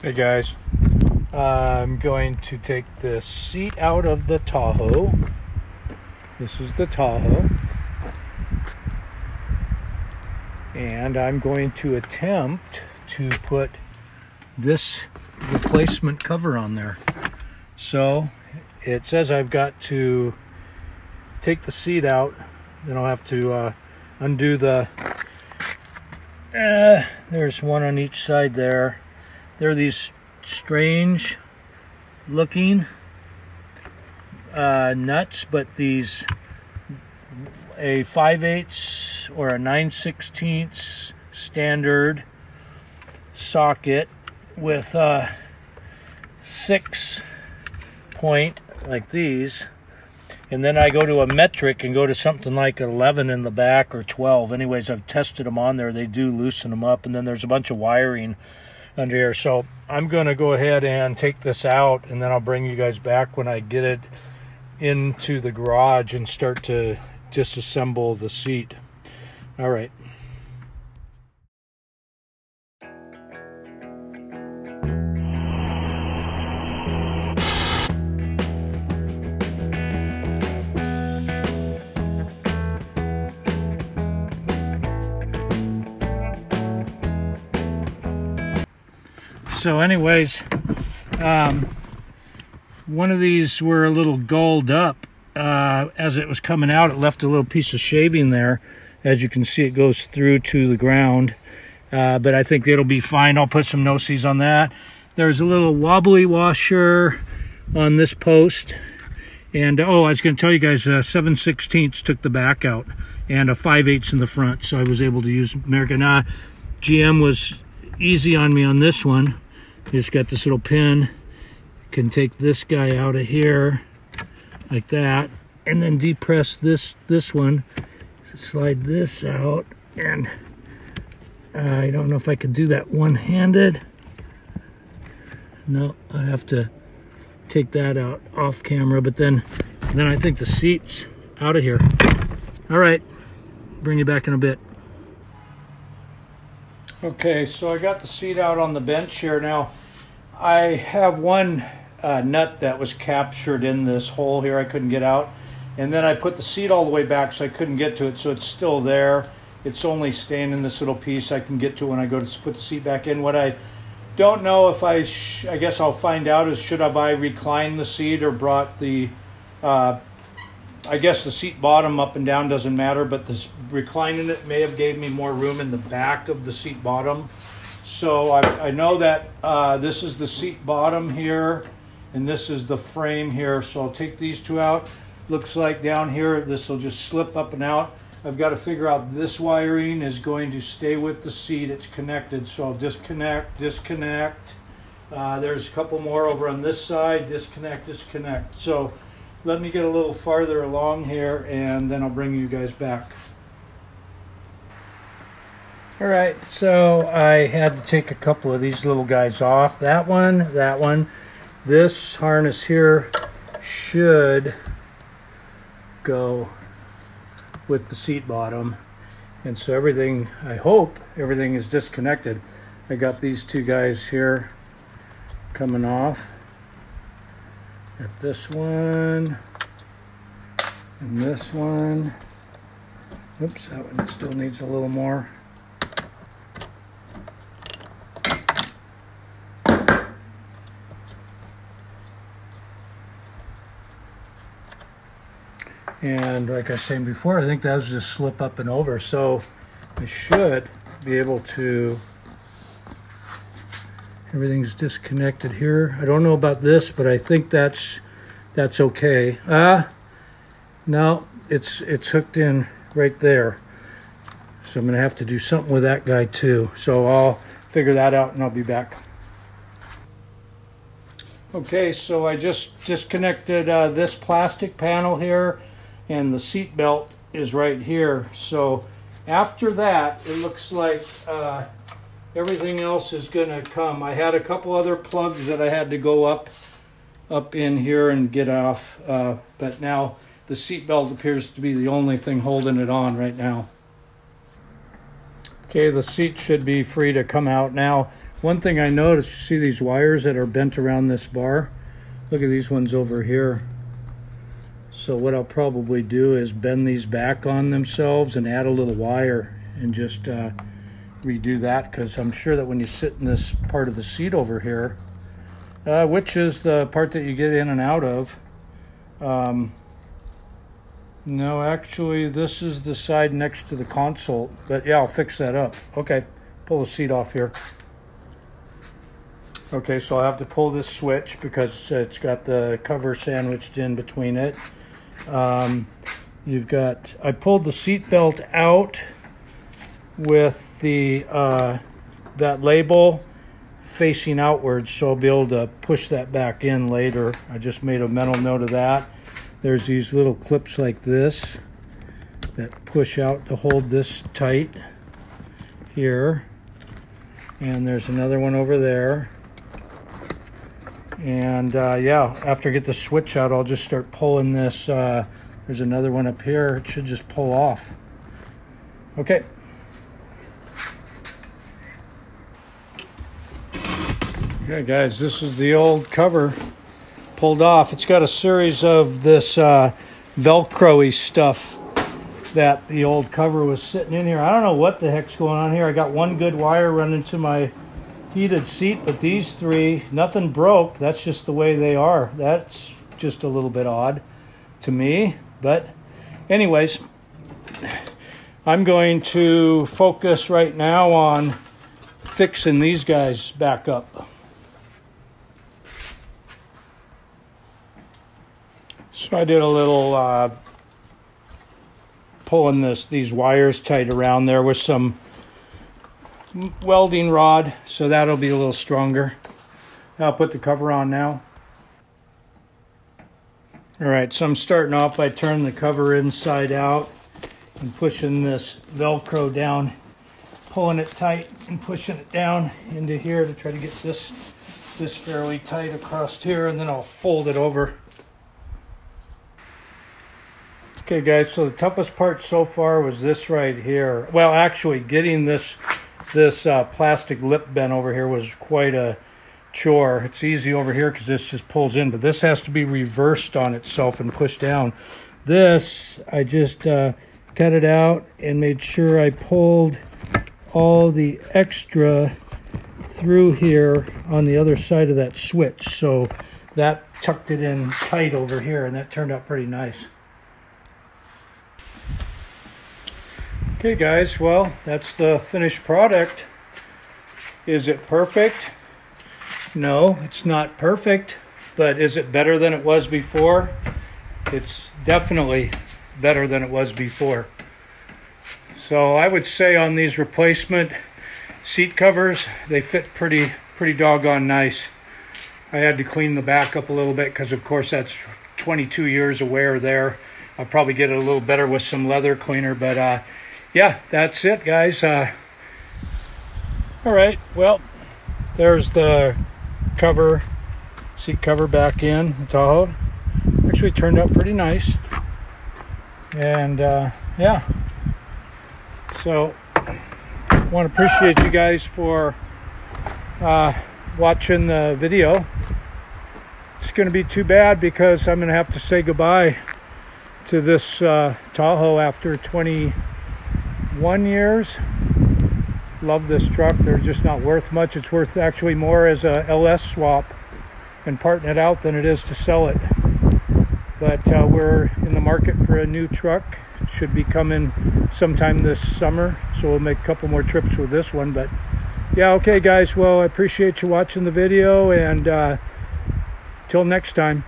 Hey guys, I'm going to take the seat out of the Tahoe. This is the Tahoe. And I'm going to attempt to put this replacement cover on there. So it says I've got to take the seat out, then I'll have to uh, undo the. Uh, there's one on each side there they're these strange looking uh, nuts, but these a 5 8 or a 9 16 standard socket with a six point like these. And then I go to a metric and go to something like 11 in the back or 12 anyways I've tested them on there. They do loosen them up. And then there's a bunch of wiring under here. So I'm going to go ahead and take this out and then I'll bring you guys back when I get it into the garage and start to disassemble the seat. All right. So, anyways, um, one of these were a little galled up uh, as it was coming out. It left a little piece of shaving there. As you can see, it goes through to the ground. Uh, but I think it'll be fine. I'll put some no-sees on that. There's a little wobbly washer on this post. And oh, I was going to tell you guys, uh, 7 16 took the back out and a 5 8 in the front. So I was able to use American. Uh, GM was easy on me on this one. Just got this little pin. Can take this guy out of here like that, and then depress this this one. Slide this out, and uh, I don't know if I could do that one-handed. No, I have to take that out off camera, but then then I think the seat's out of here. All right, bring you back in a bit. Okay, so I got the seat out on the bench here now. I have one uh, nut that was captured in this hole here I couldn't get out. And then I put the seat all the way back so I couldn't get to it, so it's still there. It's only staying in this little piece I can get to when I go to put the seat back in. What I don't know if I, I guess I'll find out is should have I reclined the seat or brought the, uh, I guess the seat bottom up and down doesn't matter, but this reclining it may have gave me more room in the back of the seat bottom. So I, I know that uh, this is the seat bottom here, and this is the frame here. So I'll take these two out. Looks like down here, this will just slip up and out. I've got to figure out this wiring is going to stay with the seat. It's connected, so I'll disconnect, disconnect. Uh, there's a couple more over on this side, disconnect, disconnect. So let me get a little farther along here and then I'll bring you guys back. All right, so I had to take a couple of these little guys off. That one, that one. This harness here should go with the seat bottom. And so everything, I hope everything is disconnected. I got these two guys here coming off. Got this one and this one. Oops, that one still needs a little more. And like I was saying before, I think that was just slip up and over. So I should be able to, everything's disconnected here. I don't know about this, but I think that's, that's okay. Ah, uh, no, it's, it's hooked in right there. So I'm gonna have to do something with that guy too. So I'll figure that out and I'll be back. Okay, so I just disconnected uh, this plastic panel here and the seat belt is right here. So after that, it looks like uh, everything else is going to come. I had a couple other plugs that I had to go up up in here and get off, uh, but now the seat belt appears to be the only thing holding it on right now. Okay, the seat should be free to come out now. One thing I noticed, you see these wires that are bent around this bar? Look at these ones over here. So what I'll probably do is bend these back on themselves and add a little wire and just uh, redo that because I'm sure that when you sit in this part of the seat over here, uh, which is the part that you get in and out of, um, no, actually, this is the side next to the console. But yeah, I'll fix that up. Okay, pull the seat off here. Okay, so I'll have to pull this switch because it's got the cover sandwiched in between it. Um, you've got, I pulled the seat belt out with the uh, that label facing outwards, so I'll be able to push that back in later. I just made a mental note of that. There's these little clips like this that push out to hold this tight here. And there's another one over there. And uh, yeah, after I get the switch out, I'll just start pulling this. Uh, there's another one up here. It should just pull off. Okay. Okay, guys, this is the old cover pulled off. It's got a series of this uh, Velcro-y stuff that the old cover was sitting in here. I don't know what the heck's going on here. I got one good wire running to my heated seat, but these three, nothing broke. That's just the way they are. That's just a little bit odd to me. But anyways, I'm going to focus right now on fixing these guys back up. So I did a little uh, pulling this these wires tight around there with some welding rod, so that'll be a little stronger. I'll put the cover on now. All right, so I'm starting off by turning the cover inside out and pushing this Velcro down, pulling it tight and pushing it down into here to try to get this this fairly tight across here, and then I'll fold it over Okay guys, so the toughest part so far was this right here. Well, actually getting this this uh, plastic lip bent over here was quite a chore. It's easy over here because this just pulls in, but this has to be reversed on itself and pushed down. This, I just uh, cut it out and made sure I pulled all the extra through here on the other side of that switch. So that tucked it in tight over here and that turned out pretty nice. Okay guys, well that's the finished product. Is it perfect? No, it's not perfect, but is it better than it was before? It's definitely better than it was before. So I would say on these replacement seat covers, they fit pretty pretty doggone nice. I had to clean the back up a little bit because of course that's 22 years of wear there. I'll probably get it a little better with some leather cleaner, but uh, yeah, that's it, guys. Uh, all right, well, there's the cover, seat cover back in the Tahoe. Actually turned out pretty nice. And uh, yeah, so want to appreciate you guys for uh, watching the video. It's going to be too bad because I'm going to have to say goodbye to this uh, Tahoe after 20 one years. Love this truck. They're just not worth much. It's worth actually more as a LS swap and parting it out than it is to sell it. But uh, we're in the market for a new truck. Should be coming sometime this summer. So we'll make a couple more trips with this one. But yeah, okay, guys. Well, I appreciate you watching the video. And uh, till next time.